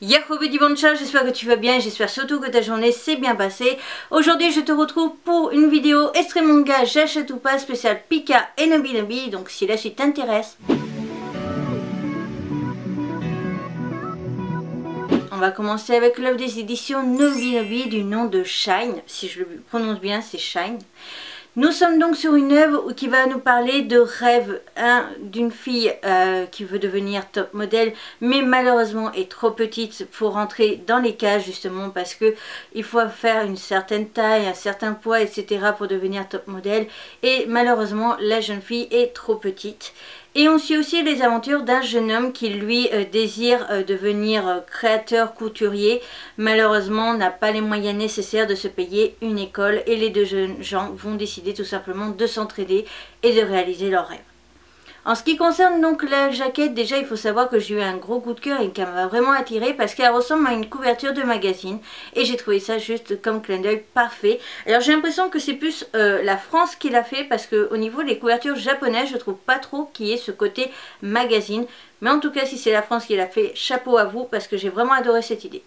Yakobi Boncha, j'espère que tu vas bien, j'espère surtout que ta journée s'est bien passée. Aujourd'hui je te retrouve pour une vidéo extrême manga j'achète ou pas spécial Pika et Nobi donc si la suite t'intéresse. On va commencer avec l'œuvre des éditions Nobi du nom de Shine, si je le prononce bien c'est Shine. Nous sommes donc sur une œuvre qui va nous parler de rêve. D'une fille euh, qui veut devenir top modèle mais malheureusement est trop petite pour rentrer dans les cases justement parce que il faut faire une certaine taille, un certain poids etc pour devenir top modèle. Et malheureusement la jeune fille est trop petite et on suit aussi les aventures d'un jeune homme qui lui euh, désire euh, devenir euh, créateur couturier. Malheureusement n'a pas les moyens nécessaires de se payer une école et les deux jeunes gens vont décider tout simplement de s'entraider et de réaliser leurs rêves. En ce qui concerne donc la jaquette, déjà il faut savoir que j'ai eu un gros coup de cœur et qu'elle m'a vraiment attirée parce qu'elle ressemble à une couverture de magazine et j'ai trouvé ça juste comme clin d'œil parfait. Alors j'ai l'impression que c'est plus euh, la France qui l'a fait parce qu'au niveau des couvertures japonaises, je trouve pas trop qu'il y ait ce côté magazine. Mais en tout cas si c'est la France qui l'a fait, chapeau à vous parce que j'ai vraiment adoré cette idée.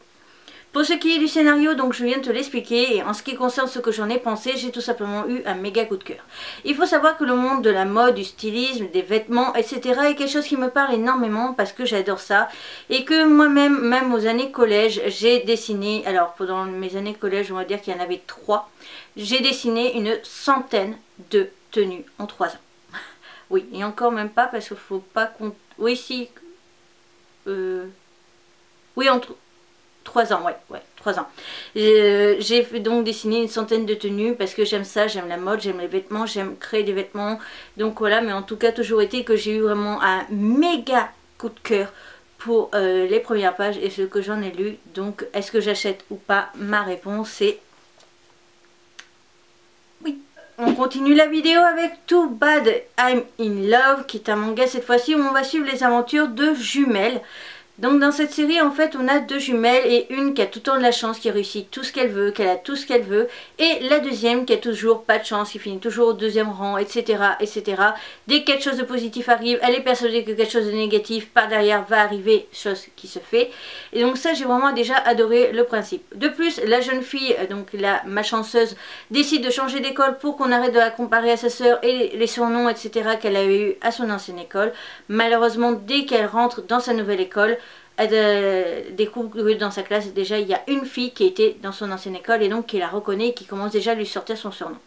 Pour ce qui est du scénario, donc je viens de te l'expliquer et en ce qui concerne ce que j'en ai pensé, j'ai tout simplement eu un méga coup de cœur. Il faut savoir que le monde de la mode, du stylisme, des vêtements, etc. est quelque chose qui me parle énormément parce que j'adore ça et que moi-même, même aux années collège, j'ai dessiné, alors pendant mes années collège, on va dire qu'il y en avait trois, j'ai dessiné une centaine de tenues en trois ans. oui, et encore même pas parce qu'il faut pas qu'on... Oui, si... Euh... Oui, entre... 3 ans, ouais, ouais, 3 ans. Euh, j'ai donc dessiné une centaine de tenues parce que j'aime ça, j'aime la mode, j'aime les vêtements, j'aime créer des vêtements. Donc voilà, mais en tout cas, toujours été que j'ai eu vraiment un méga coup de cœur pour euh, les premières pages et ce que j'en ai lu. Donc, est-ce que j'achète ou pas? Ma réponse est oui. On continue la vidéo avec Too Bad I'm in Love, qui est un manga cette fois-ci où on va suivre les aventures de jumelles. Donc dans cette série en fait on a deux jumelles et une qui a tout le temps de la chance, qui réussit tout ce qu'elle veut, qu'elle a tout ce qu'elle veut et la deuxième qui a toujours pas de chance, qui finit toujours au deuxième rang etc etc. Dès que quelque chose de positif arrive, elle est persuadée que quelque chose de négatif par derrière va arriver, chose qui se fait. Et donc ça j'ai vraiment déjà adoré le principe. De plus la jeune fille, euh, donc la malchanceuse, décide de changer d'école pour qu'on arrête de la comparer à sa sœur et les surnoms etc qu'elle avait eu à son ancienne école. Malheureusement dès qu'elle rentre dans sa nouvelle école, elle découvre que dans sa classe déjà il y a une fille qui était dans son ancienne école et donc qui la reconnaît et qui commence déjà à lui sortir son surnom.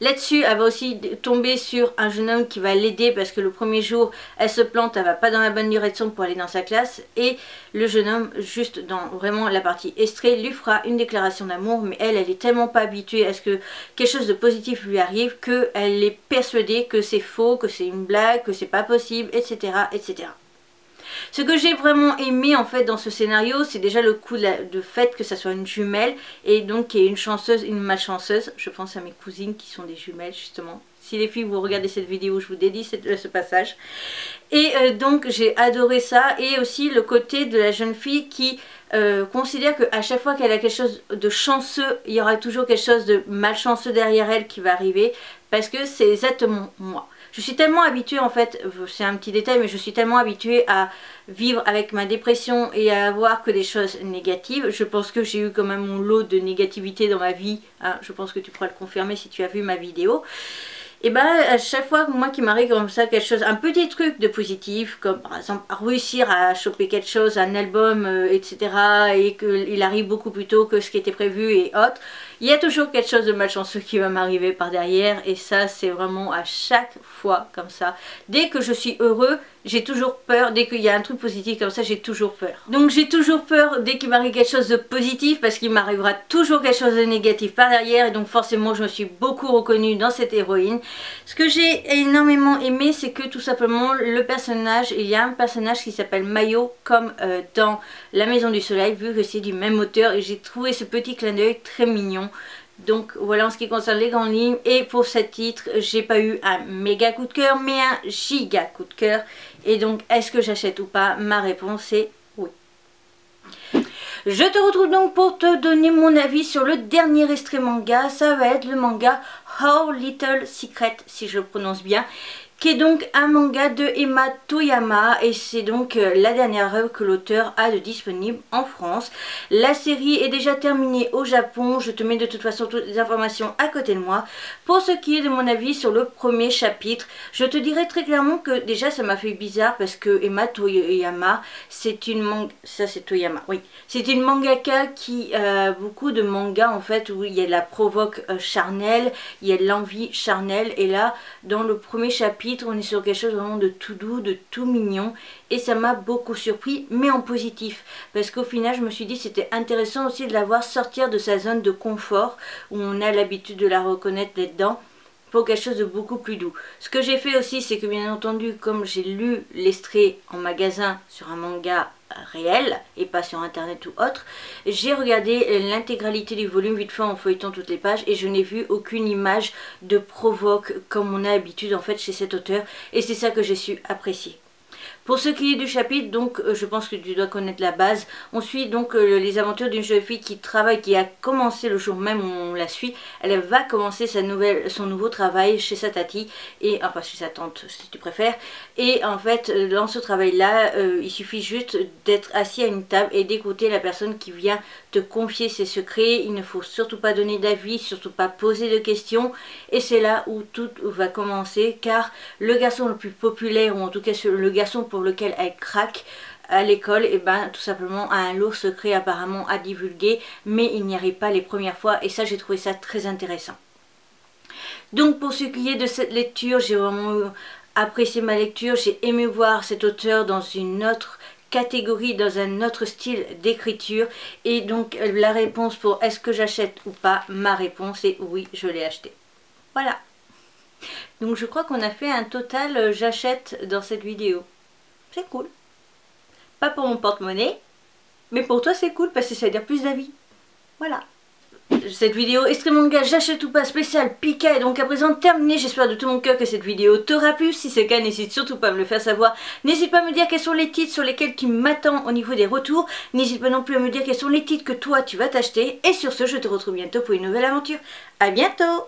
Là-dessus, elle va aussi tomber sur un jeune homme qui va l'aider parce que le premier jour, elle se plante, elle va pas dans la bonne direction pour aller dans sa classe. Et le jeune homme, juste dans vraiment la partie estrée, lui fera une déclaration d'amour. Mais elle, elle est tellement pas habituée à ce que quelque chose de positif lui arrive qu'elle est persuadée que c'est faux, que c'est une blague, que c'est pas possible, etc. etc. Ce que j'ai vraiment aimé en fait dans ce scénario, c'est déjà le coup de, fait que ça soit une jumelle et donc qui est une chanceuse, une malchanceuse. Je pense à mes cousines qui sont des jumelles justement. Si les filles vous regardez cette vidéo, je vous dédie ce passage. Et euh, donc j'ai adoré ça et aussi le côté de la jeune fille qui euh, considère qu'à chaque fois qu'elle a quelque chose de chanceux, il y aura toujours quelque chose de malchanceux derrière elle qui va arriver parce que c'est exactement moi. Je suis tellement habituée en fait, c'est un petit détail, mais je suis tellement habituée à vivre avec ma dépression et à avoir que des choses négatives. Je pense que j'ai eu quand même mon lot de négativité dans ma vie. Hein. je pense que tu pourras le confirmer si tu as vu ma vidéo. Et ben à chaque fois moi qui m'arrive comme ça quelque chose, un petit truc de positif, comme par exemple réussir à choper quelque chose, un album, euh, etc. et qu'il arrive beaucoup plus tôt que ce qui était prévu et autres, il y a toujours quelque chose de malchanceux qui va m'arriver par derrière et ça c'est vraiment à chaque fois comme ça. Dès que je suis heureux, j'ai toujours peur, dès qu'il y a un truc positif comme ça, j'ai toujours peur. Donc j'ai toujours peur dès qu'il m'arrive quelque chose de positif parce qu'il m'arrivera toujours quelque chose de négatif par derrière et donc forcément je me suis beaucoup reconnue dans cette héroïne. Ce que j'ai énormément aimé c'est que tout simplement le personnage, il y a un personnage qui s'appelle Mayo comme euh, dans La Maison du Soleil vu que c'est du même auteur et j'ai trouvé ce petit clin d'œil très mignon. Donc voilà en ce qui concerne les grandes lignes. Et pour ce titre, j'ai pas eu un méga coup de cœur, mais un giga coup de cœur. Et donc, est-ce que j'achète ou pas? Ma réponse est oui. Je te retrouve donc pour te donner mon avis sur le dernier extrait manga. Ça va être le manga How Little Secret, si je le prononce bien qui est donc un manga de Emma Toyama et c'est donc euh, la dernière œuvre que l'auteur a de disponible en France. La série est déjà terminée au Japon, je te mets de toute façon toutes les informations à côté de moi. Pour ce qui est de mon avis sur le premier chapitre, je te dirais très clairement que déjà ça m'a fait bizarre parce que Emma Toyama, c'est une manga... ça c'est Toyama, oui. C'est une mangaka qui euh, beaucoup de mangas en fait où il y a la provoque euh, charnelle, il y a l'envie charnelle et là dans le premier chapitre on est sur quelque chose vraiment de tout doux, de tout mignon et ça m'a beaucoup surpris mais en positif parce qu'au final je me suis dit c'était intéressant aussi de la voir sortir de sa zone de confort où on a l'habitude de la reconnaître là-dedans pour quelque chose de beaucoup plus doux. Ce que j'ai fait aussi, c'est que bien entendu, comme j'ai lu l'extrait en magasin sur un manga réel et pas sur internet ou autre, j'ai regardé l'intégralité du volume vite fait en feuilletant toutes les pages et je n'ai vu aucune image de provoque comme on a l'habitude en fait chez cet auteur et c'est ça que j'ai su apprécier. Pour ce qui est du chapitre, donc euh, je pense que tu dois connaître la base. On suit donc euh, les aventures d'une jeune fille qui travaille, qui a commencé le jour même où on la suit. Elle va commencer son nouveau travail chez sa tati, et enfin chez sa tante si tu préfères. Et en fait, euh, dans ce travail-là, il suffit juste d'être assis à une table et d'écouter la personne qui vient te confier ses secrets. Il ne faut surtout pas donner d'avis, surtout pas poser de questions. Et c'est là où tout va commencer, car le garçon le plus populaire, ou en tout cas le garçon pour lequel elle craque à l'école, et eh ben tout simplement a un lourd secret apparemment à divulguer, mais il n'y arrive pas les premières fois, et ça j'ai trouvé ça très intéressant. Donc pour ce qui est de cette lecture, j'ai vraiment apprécié ma lecture, j'ai aimé voir cet auteur dans une autre catégorie, dans un autre style d'écriture. Et donc la réponse pour est-ce que j'achète ou pas, ma réponse est oui, je l'ai acheté. Voilà. Donc je crois qu'on a fait un total euh, j'achète dans cette vidéo c'est cool. Pas pour mon porte-monnaie, mais pour toi c'est cool parce que ça veut dire plus d'avis. Voilà. Cette vidéo extrêmement manga j'achète ou pas spécial Pika est donc à présent terminée. J'espère de tout mon cœur que cette vidéo t'aura plu. Si c'est le cas, n'hésite surtout pas à me le faire savoir. N'hésite pas à me dire quels sont les titres sur lesquels tu m'attends au niveau des retours. N'hésite pas non plus à me dire quels sont les titres que toi tu vas t'acheter. Et sur ce, je te retrouve bientôt pour une nouvelle aventure. A bientôt